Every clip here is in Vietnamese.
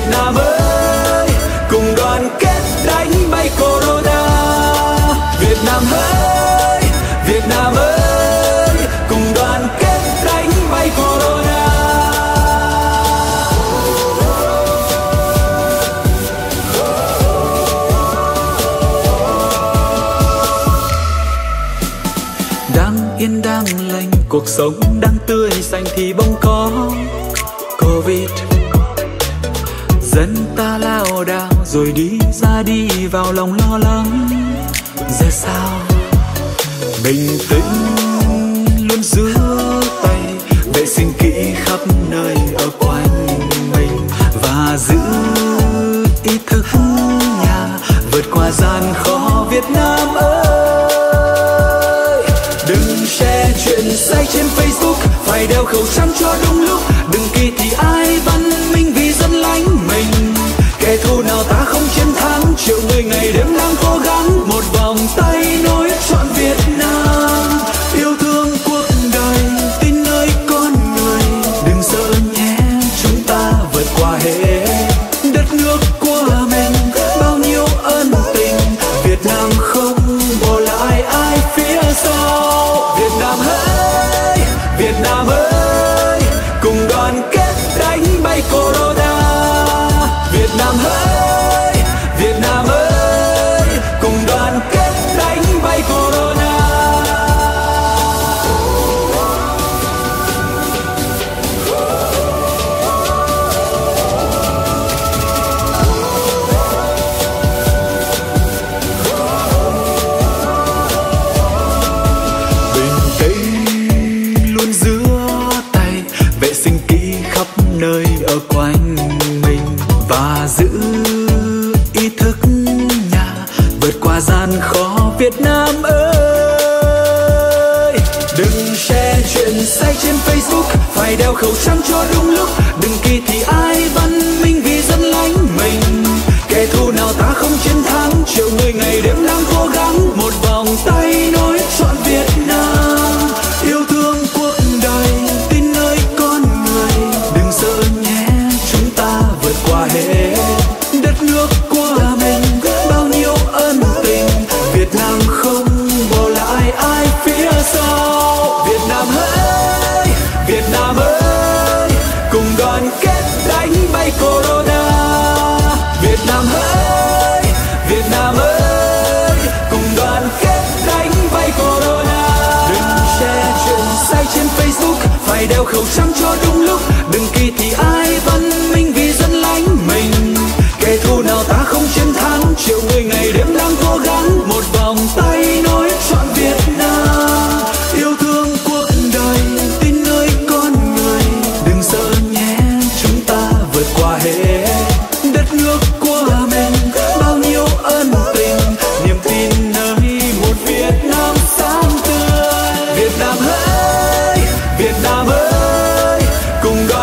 Việt Nam ơi, cùng đoàn kết đánh bay corona. Việt Nam ơi, Việt Nam ơi, cùng đoàn kết đánh bay corona. Đang yên, đang lành, cuộc sống đang tươi xanh thì bông có. Covid dân ta lao đao rồi đi ra đi vào lòng lo lắng. Giờ sao? Bình tĩnh luôn giữ tay, vệ sinh kỹ khắp nơi ở quanh mình và giữ ý thức nhà vượt qua gian khó Việt Nam ơi. Đừng share chuyện sai trên Facebook, phải đeo khẩu trang cho đúng lúc. Và giữ ý thức nhà, vượt qua gian khó Việt Nam ơi. Đừng share chuyện sai trên Facebook, phải đeo khẩu trang cho đúng lúc. Đừng kỳ thị ai văn minh vì dân lánh mình. Kẻ thù nào ta không chiến thắng, triệu người đeo khẩu trang cho đúng lúc. Đừng kỳ thì ai, văn minh vì dân lánh mình. Kẻ thù nào ta không chiến thắng, triệu mình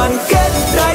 one get round.